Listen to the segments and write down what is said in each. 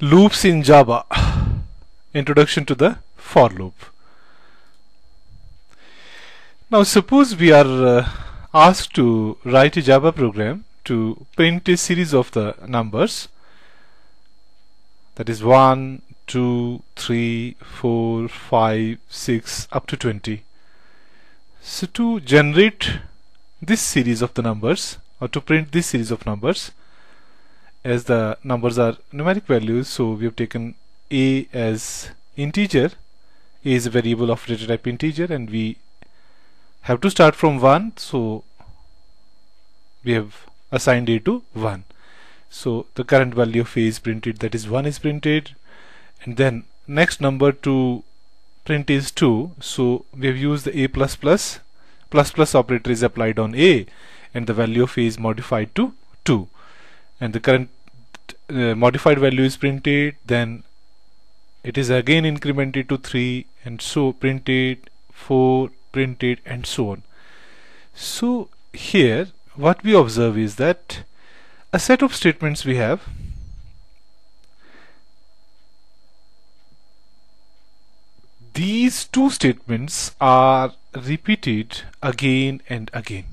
Loops in Java. Introduction to the for loop. Now suppose we are uh, asked to write a Java program to print a series of the numbers. That is 1, 2, 3, 4, 5, 6 up to 20 so to generate this series of the numbers or to print this series of numbers as the numbers are numeric values so we have taken a as integer. A is a variable of data type integer and we have to start from 1 so we have assigned a to 1 so the current value of a is printed that is 1 is printed. And then next number to print is 2 so we have used the a plus plus. Plus plus operator is applied on a and the value of a is modified to 2 and the current uh, modified value is printed then it is again incremented to 3 and so printed 4 printed and so on. So here what we observe is that a set of statements we have these two statements are repeated again and again.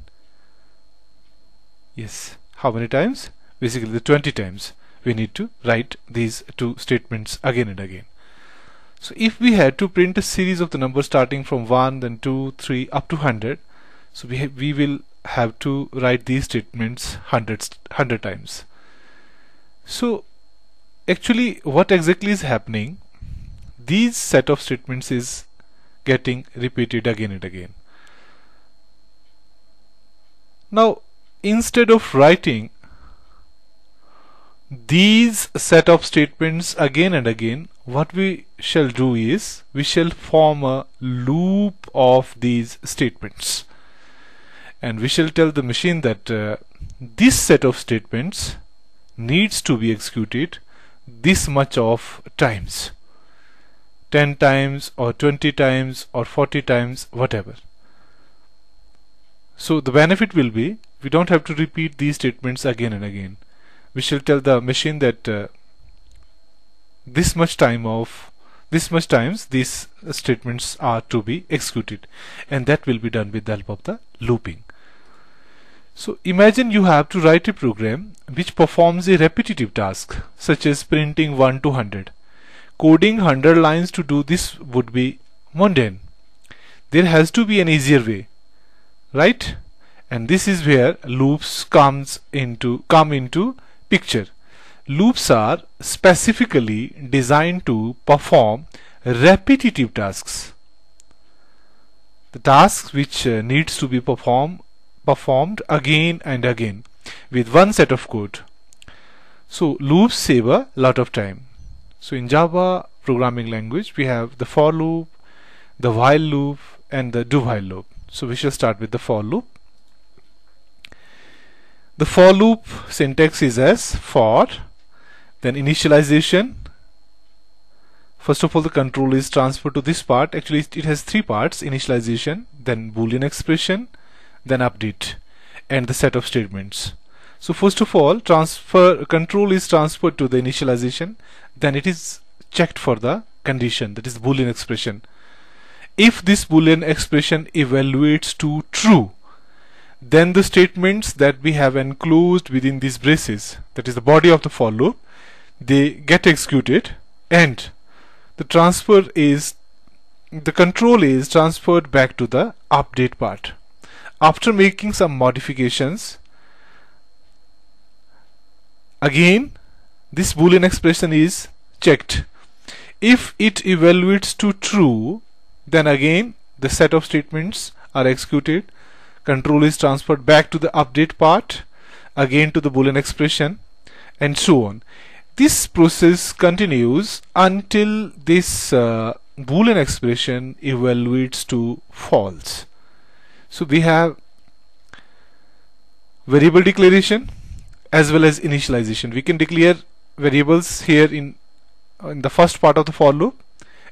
Yes. How many times basically the 20 times we need to write these two statements again and again. So if we had to print a series of the numbers starting from 1 then 2 3 up to 100 so we we will have to write these statements hundreds 100 times. So actually what exactly is happening? These set of statements is getting repeated again and again. Now instead of writing these set of statements again and again what we shall do is we shall form a loop of these statements. And we shall tell the machine that uh, this set of statements needs to be executed this much of times. 10 times or 20 times or 40 times whatever. So the benefit will be we don't have to repeat these statements again and again we shall tell the machine that uh, this much time of this much times these statements are to be executed. And that will be done with the help of the looping. So imagine you have to write a program which performs a repetitive task such as printing 1 to 100 coding 100 lines to do this would be mundane. There has to be an easier way right? And this is where loops comes into come into picture. Loops are specifically designed to perform repetitive tasks. The tasks which uh, needs to be performed performed again and again with one set of code. So loops save a lot of time. So in java programming language we have the for loop the while loop and the do while loop. So we shall start with the for loop the for loop syntax is as for then initialization. First of all the control is transferred to this part. Actually it has three parts initialization then boolean expression then update and the set of statements. So first of all transfer control is transferred to the initialization then it is checked for the condition that is boolean expression. If this boolean expression evaluates to true then the statements that we have enclosed within these braces. That is the body of the for loop. They get executed and the transfer is the control is transferred back to the update part. After making some modifications again this boolean expression is checked. If it evaluates to true then again the set of statements are executed control is transferred back to the update part again to the boolean expression and so on. This process continues until this uh, boolean expression evaluates to false. So we have variable declaration as well as initialization. We can declare variables here in in the first part of the for loop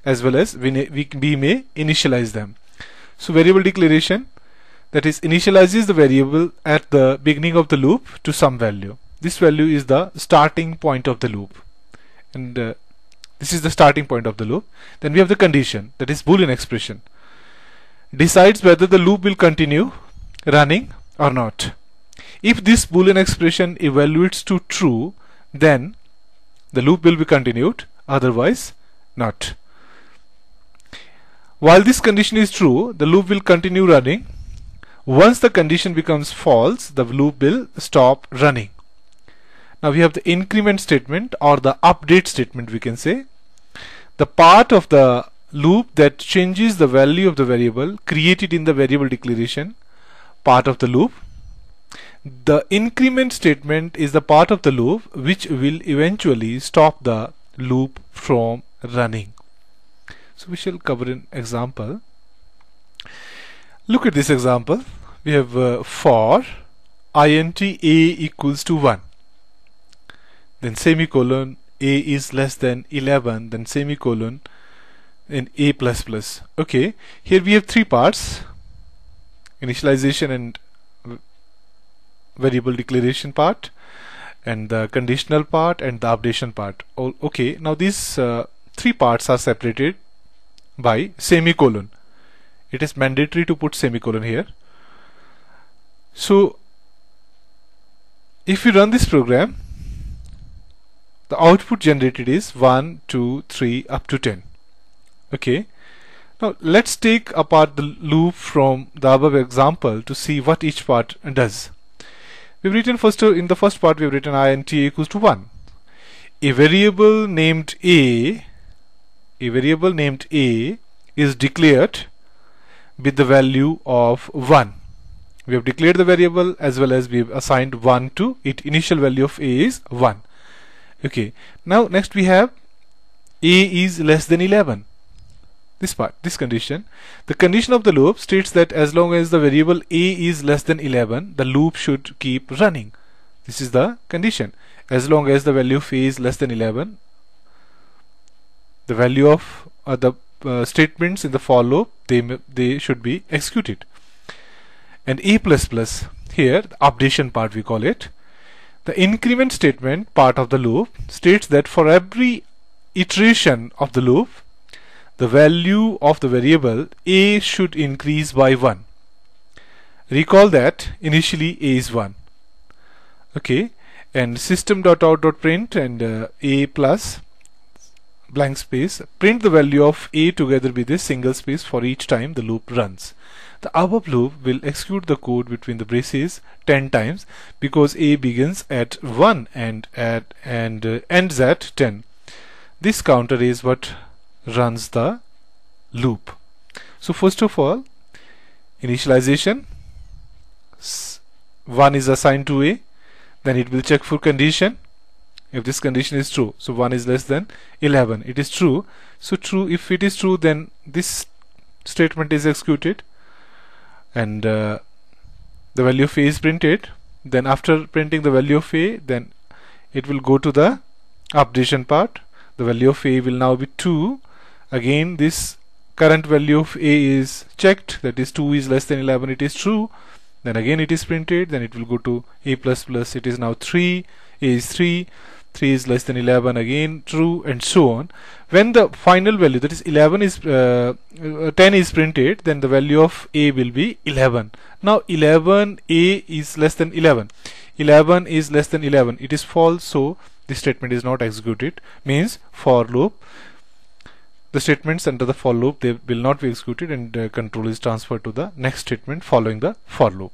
as well as we, we, we may initialize them. So variable declaration that is initializes the variable at the beginning of the loop to some value. This value is the starting point of the loop. And uh, this is the starting point of the loop. Then we have the condition that is boolean expression. Decides whether the loop will continue running or not. If this boolean expression evaluates to true then the loop will be continued otherwise not. While this condition is true the loop will continue running once the condition becomes false the loop will stop running. Now we have the increment statement or the update statement we can say. The part of the loop that changes the value of the variable created in the variable declaration part of the loop. The increment statement is the part of the loop which will eventually stop the loop from running. So we shall cover an example look at this example. We have uh, for int a equals to 1 then semicolon a is less than 11 then semicolon in a plus plus. Okay here we have three parts. Initialization and variable declaration part and the conditional part and the updation part. Oh, okay now these uh, three parts are separated by semicolon it is mandatory to put semicolon here. So if you run this program the output generated is 1 2 3 up to 10 okay? Now let's take apart the loop from the above example to see what each part does. We've written first uh, in the first part we've written int equals to 1 a variable named a a variable named a is declared with the value of 1 we have declared the variable as well as we have assigned 1 to it. Initial value of a is 1 okay. Now next we have a is less than 11 this part this condition. The condition of the loop states that as long as the variable a is less than 11 the loop should keep running. This is the condition. As long as the value of a is less than 11 the value of uh, the uh, statements in the for loop they they should be executed. And a plus plus here the updation part we call it. The increment statement part of the loop states that for every iteration of the loop the value of the variable a should increase by 1 recall that initially a is 1 okay. And system.out.print and uh, a plus blank space print the value of a together with a single space for each time the loop runs. The above loop will execute the code between the braces 10 times because a begins at 1 and at and uh, ends at 10 this counter is what runs the loop. So first of all initialization. 1 is assigned to a then it will check for condition if this condition is true. So 1 is less than 11 it is true. So true if it is true then this statement is executed. And uh, the value of a is printed. Then after printing the value of a then it will go to the updation part. The value of a will now be 2 again this current value of a is checked. That is 2 is less than 11 it is true. Then again it is printed. Then it will go to a plus plus. It is now 3 a is 3 3 is less than 11 again true and so on. When the final value that is 11 is uh, uh, 10 is printed then the value of a will be 11 now 11 a is less than 11 11 is less than 11 it is false so this statement is not executed. Means for loop the statements under the for loop they will not be executed and uh, control is transferred to the next statement following the for loop